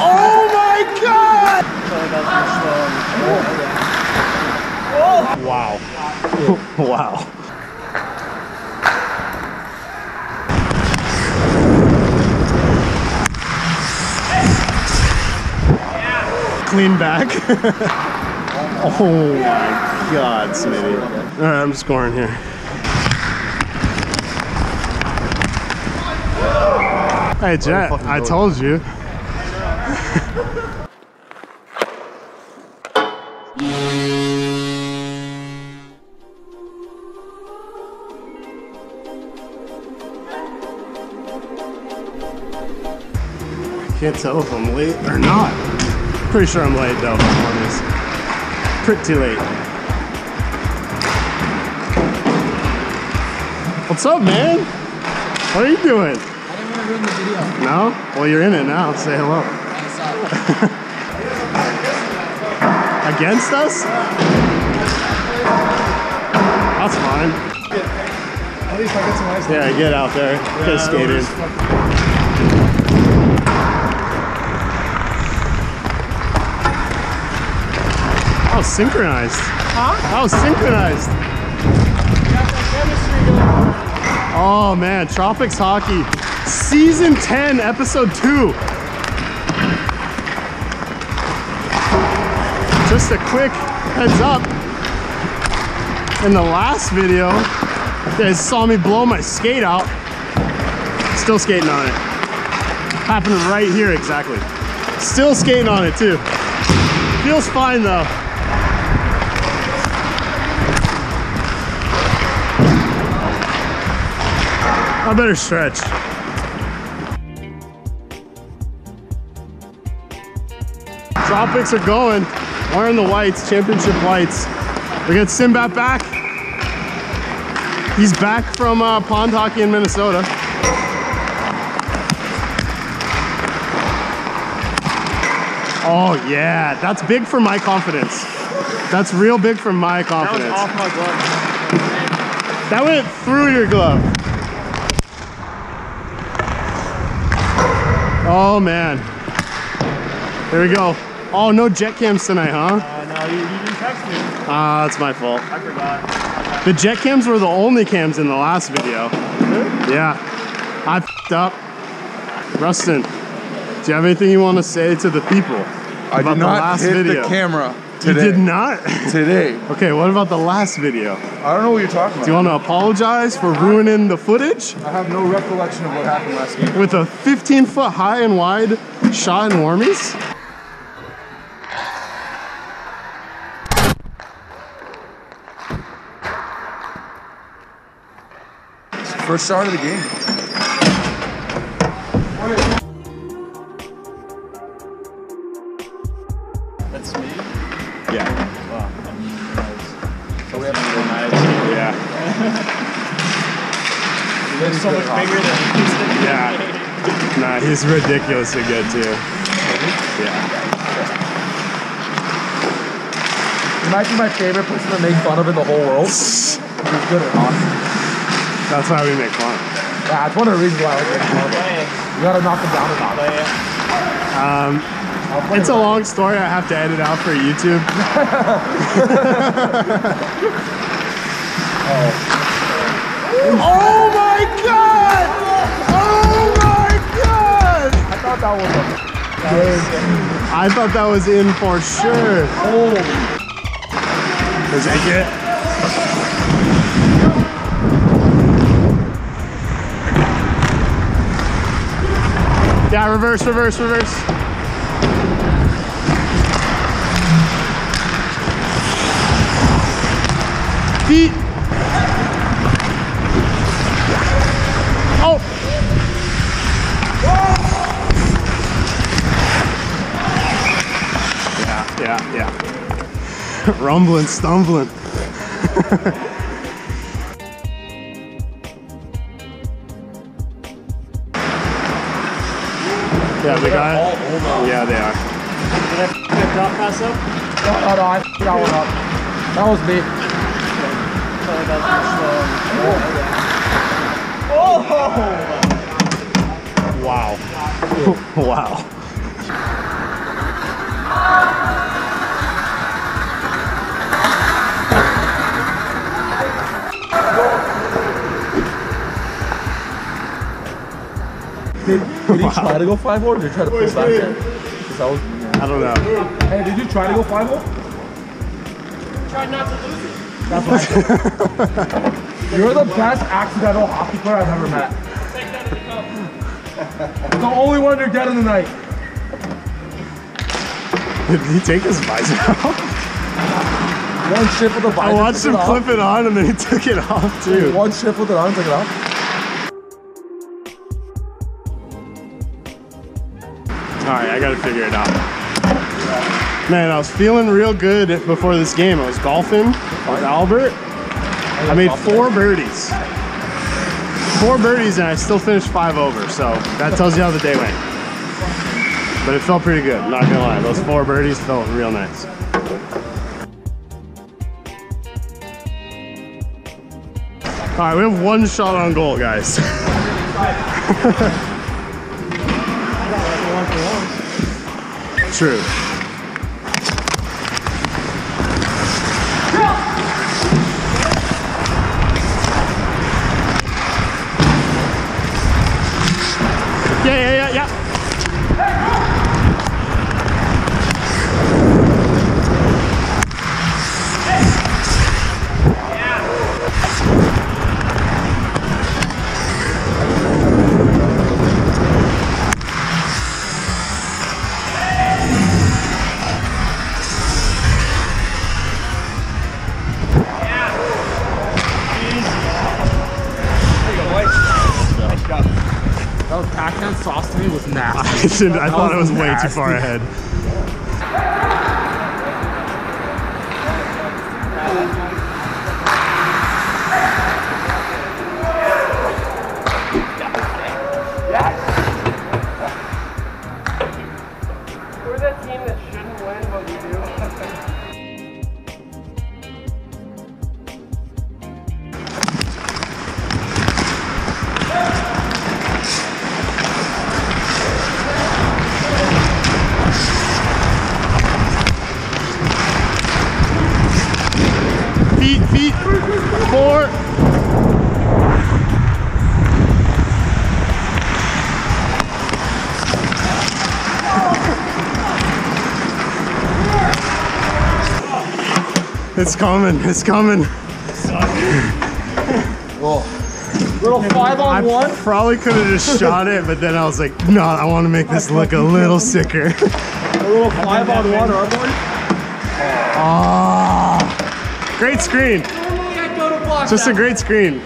Oh my god! Wow. wow. Clean back. oh my god, Smitty. All right, I'm scoring here. Hey, Jet, I told you. Can't tell if I'm late or not. Pretty sure I'm late though, if I'm honest. Pretty late. What's up, man? What are you doing? Didn't to ruin the video. No? Well, you're in it now. Say hello. Against us? That's fine. At least I get some ice. Yeah, get out there. Get skated. Was synchronized. Huh? Was synchronized. Oh man, Tropics Hockey, Season 10, Episode 2. Just a quick heads up. In the last video, you guys saw me blow my skate out. Still skating on it. Happened right here, exactly. Still skating on it too. Feels fine though. I better stretch. Tropics are going. Wearing the whites, championship whites. We got Simbat back. He's back from uh, pond hockey in Minnesota. Oh yeah, that's big for my confidence. That's real big for my confidence. That was off my glove. That went through your glove. Oh man. Here we go. Oh, no jet cams tonight, huh? Uh, no, you, you didn't text me. Ah, that's my fault. I forgot. The jet cams were the only cams in the last video. Yeah. I f***ed up. Rustin, do you have anything you want to say to the people? I about did the not last hit video? the camera You today. did not? Today. okay, what about the last video? I don't know what you're talking about. Do you want to apologize for ruining the footage I have no recollection of what happened last game. with a 15 foot high and wide shot in Warmies? First shot of the game. That's me. Yeah. Wow. So we have to go nice. Yeah. You're so much bigger than Houston. Yeah. Nah, he's ridiculously good too. Yeah. He might be my favorite person to make fun of in the whole world. He's good at hockey. That's why we make fun. Yeah, it's one of the reasons why I like making fun of him. Play. You gotta knock him down a notch. Um, it's a long story. I have to edit out for YouTube. oh my god! Oh my god! I thought that was a I thought that was in for sure. holy. Does that get? Yeah, reverse, reverse, reverse. Feet. Oh. Yeah, yeah, yeah. Rumbling, stumbling. yeah, the guy. Yeah, they are. Did I f- that drop pass up? No, no, no, I that one up. That was me. Sorry, that was slow. Oh! Wow. wow. Did, did try to go 5 or did he try to pull back in? 'Cause that was- I don't know. Hey, did you try to go 5 Tried not to lose it. That's right. You're the best accidental hockey player I've ever met. the only one you're getting tonight. Did he take his visor off? One shift with the visor. I watched him clip it on and then he took it off too. One shift with it on, took it off. All right, I gotta figure it out. Man, I was feeling real good before this game. I was golfing with Albert. I made four birdies. Four birdies and I still finished five over, so that tells you how the day went. But it felt pretty good, not gonna lie. Those four birdies felt real nice. All right, we have one shot on goal, guys. True. I, I thought it was way too far ahead. It's coming, it's coming. oh. Little five I on one. probably could have just shot it, but then I was like, no, I want to make this look a little sicker. A little five on one, our boy. Ah, great screen. Just a great screen.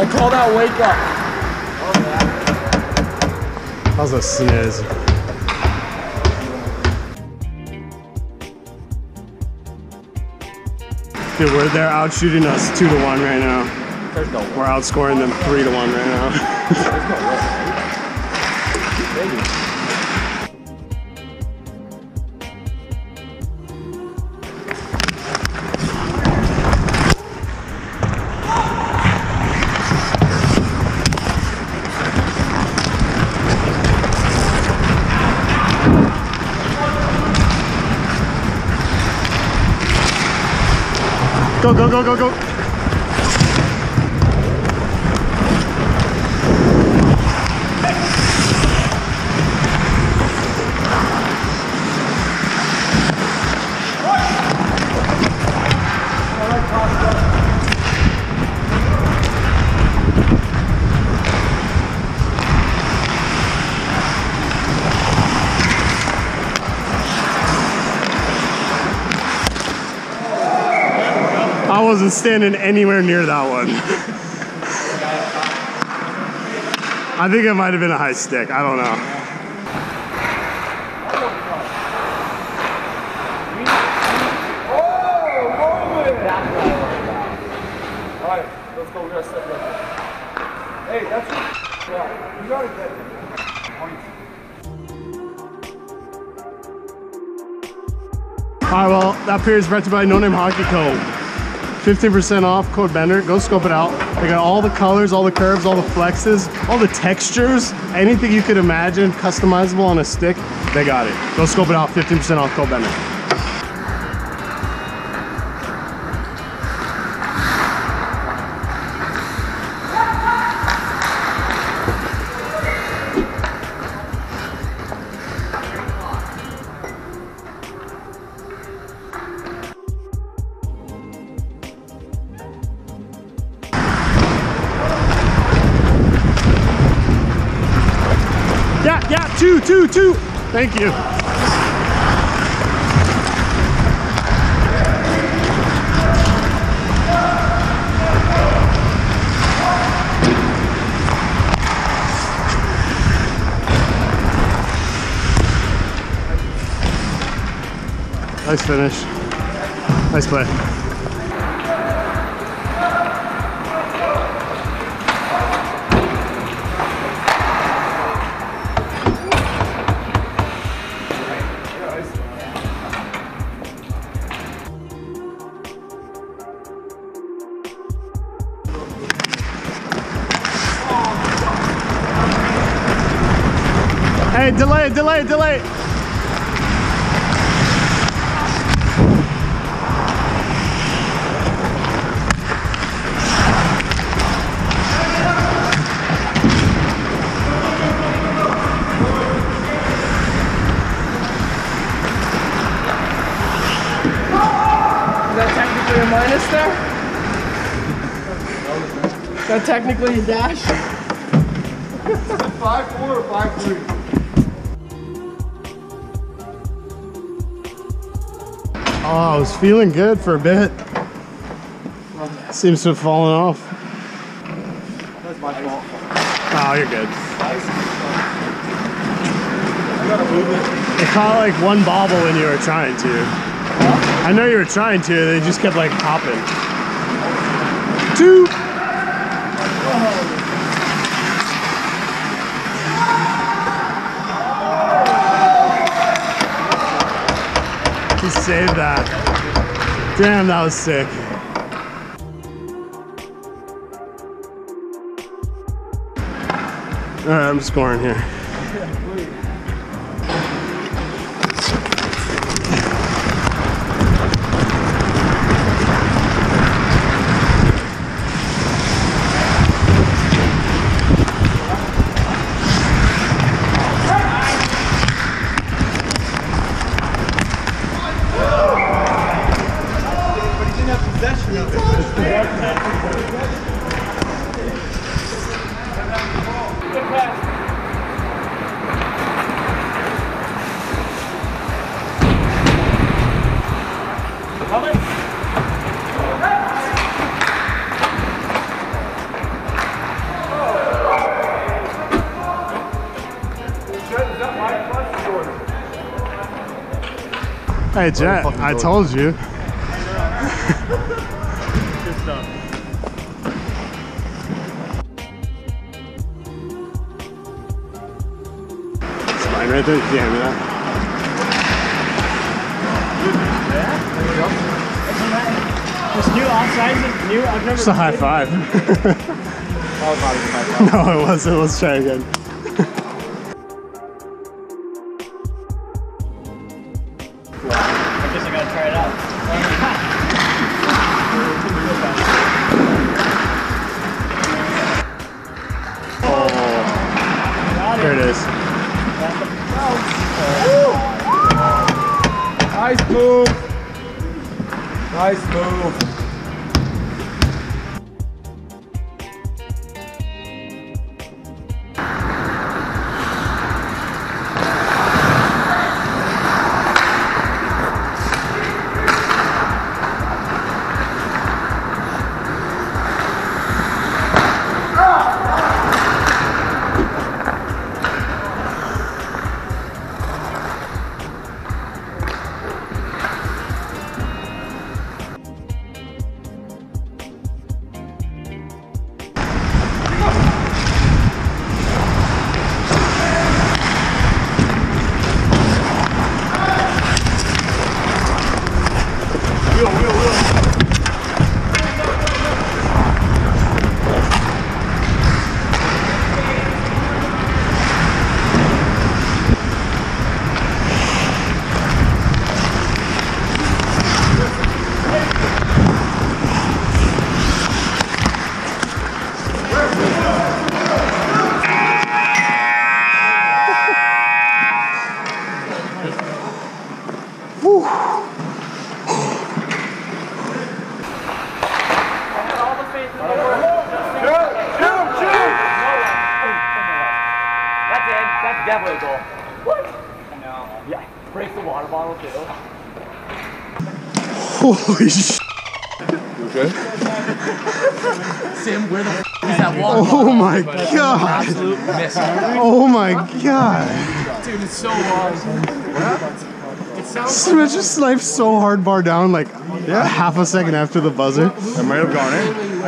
I call that wake up. That was a sniz. Dude, we're they're out shooting us two to one right now. We're outscoring them three to one right now. Go, go, go, go, go. Wasn't standing anywhere near that one. I think it might have been a high stick. I don't know. Alright, let's go. We gotta set this. All right, well, that period is brought to you by No Name Hockey Co. 15% off, code Bender. Go scope it out. They got all the colors, all the curves, all the flexes, all the textures, anything you could imagine customizable on a stick, they got it. Go scope it out, 15% off, code Bender. Two. Thank you. Nice finish. Nice play. Hey, delay, delay, delay. Is that technically a minus there? Is that technically a dash? Five four or five three? Oh, I was feeling good for a bit. Seems to have fallen off. That's my fault. Oh, you're good. It caught like one bobble when you were trying to. I know you were trying to, they just kept like popping. Two. He saved that. Damn, that was sick. All right, I'm scoring here. Hey, Jet, I go. told you. Good stuff. It's mine right there. You can hand me that. This new offsides is new. I've never. Just a high five. That was not even my fault. no, it wasn't. Let's try again. Nice move. Nice move. Breaks the water bottle too. Holy sh! Sam, where the f- is that water Oh my god! Absolute miss. Oh my god! Dude, it's so long. It sounds Smith just sniped so hard bar down like half a second after the buzzer. I might have gone in.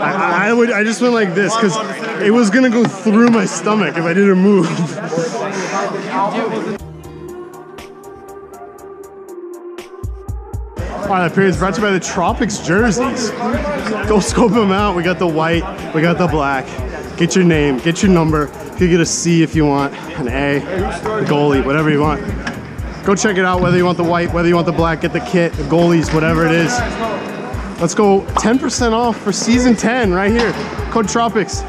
I, I- I would I just went like this because it was gonna go through my stomach if I didn't move. That period's brought to you by the Tropics jerseys. Go scope them out. We got the white, we got the black. Get your name, get your number. You get a C if you want, an A, a goalie, whatever you want. Go check it out, whether you want the white, whether you want the black, get the kit, the goalies, whatever it is. Let's go 10% off for season 10 right here. Code Tropics.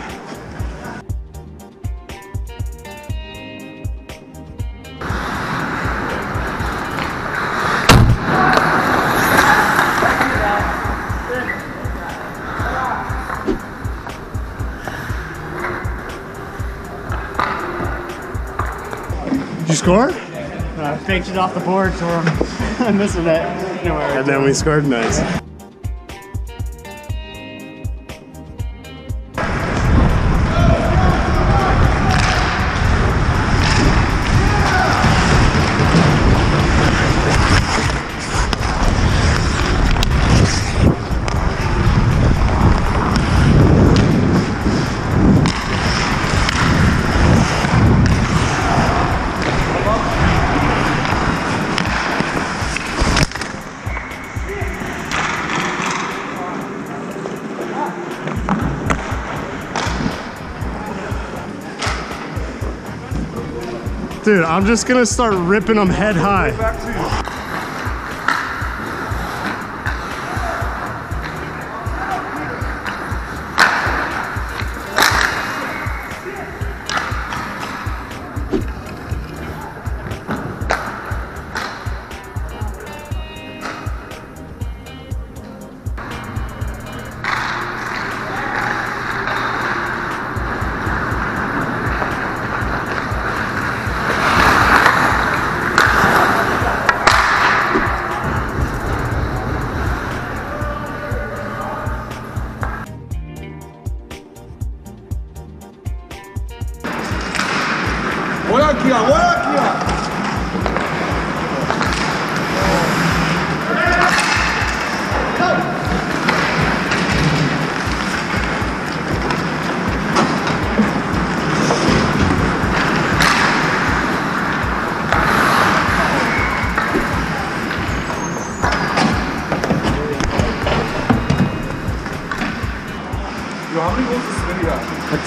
Score? Uh, faked it off the board, so I'm missing it. And then we scored nice. Dude, I'm just gonna start ripping them head high.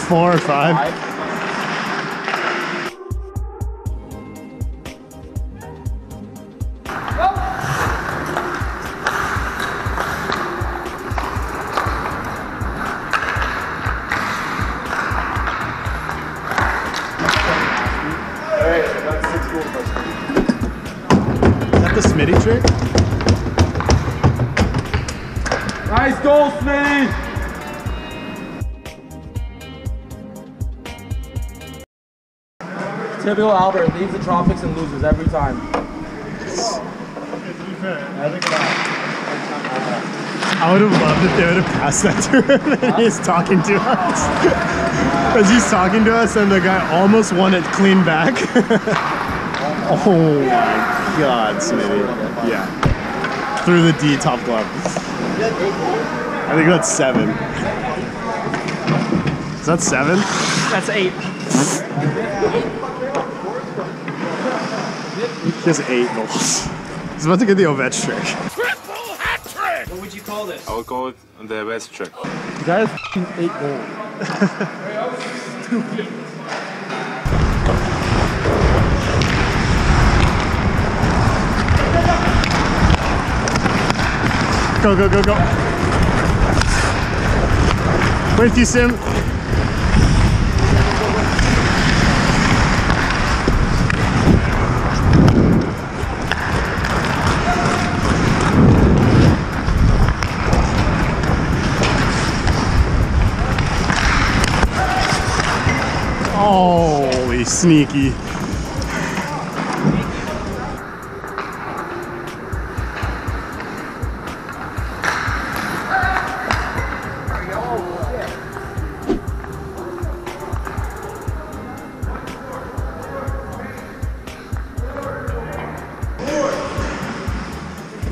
Four or five. Hey, Typical Albert leaves the tropics and loses every time. I would have loved if they would have passed that to him and he's talking to us. Because he's talking to us and the guy almost won it clean back. oh my god, Smitty. Yeah. Through the D top glove. I think that's seven. Is that seven? that's eight. He has eight goals. He's about to get the Ovech trick. What would you call this? I would call it the best trick. The guy has f***ing eight goals. Go, go, go, go. With you, Sim. sneaky.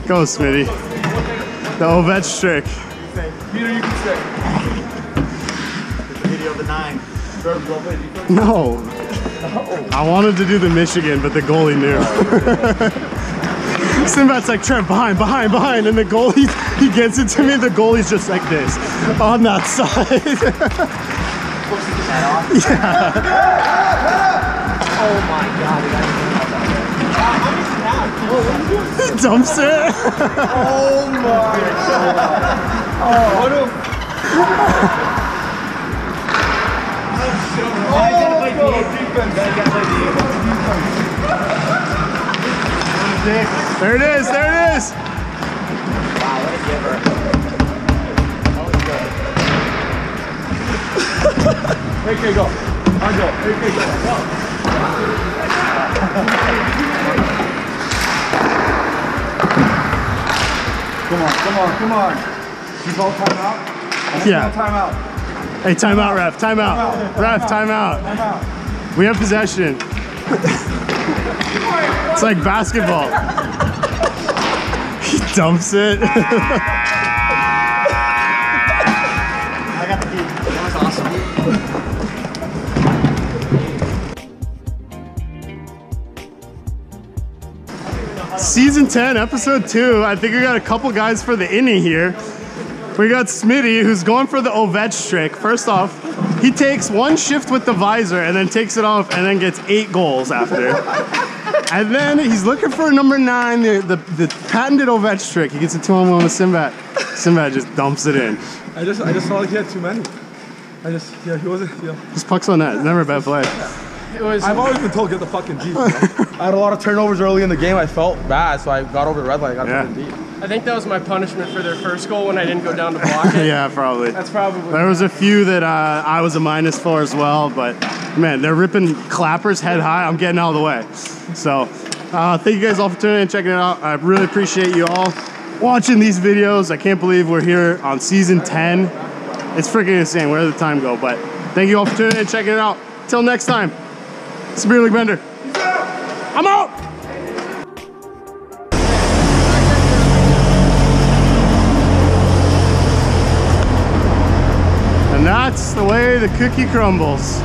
Go, Smitty. The Ovech trick. Peter, you can stay. It's the video of the nine. No. No. I wanted to do the Michigan, but the goalie knew. Sinbad's like, Trev, behind, behind, behind. And the goalie, he gets it to me. The goalie's just like this on that side. yeah. Oh my god, he dumps it. There it is, there it is. AK, go. Angel, AK, go. Go. Come on, come on, come on. You call timeout? Yeah. Timeout. Hey, timeout, ref. Timeout. Ref, timeout. Timeout. We have possession. it's like basketball. He dumps it. I got the. That was awesome. Season 10, episode 2. I think we got a couple guys for the innie here. We got Smitty, who's going for the Ovech trick. First off, he takes one shift with the visor and then takes it off and then gets eight goals after. and then he's looking for number nine, the, the, the patented Ovech trick. He gets a two on one with Sinbad. Sinbad just dumps it in. I just, I just saw like he had too many. I just, yeah, he wasn't, yeah. This puck's on net. Never a bad play. It was. I've always been told get the fucking deep. I had a lot of turnovers early in the game. I felt bad, so I got over the red light. I got Yeah. the deep. I think that was my punishment for their first goal when I didn't go down to block it. yeah, probably. That's probably. There was a few that uh, I was a minus for as well, but man, they're ripping clappers head high. I'm getting out of the way. So, uh, thank you guys all for tuning in and checking it out. I really appreciate you all watching these videos. I can't believe we're here on season 10. It's freaking insane. Where did the time go? But thank you all for tuning in and checking it out. Till next time, League Bender. I'm out. And that's the way the cookie crumbles.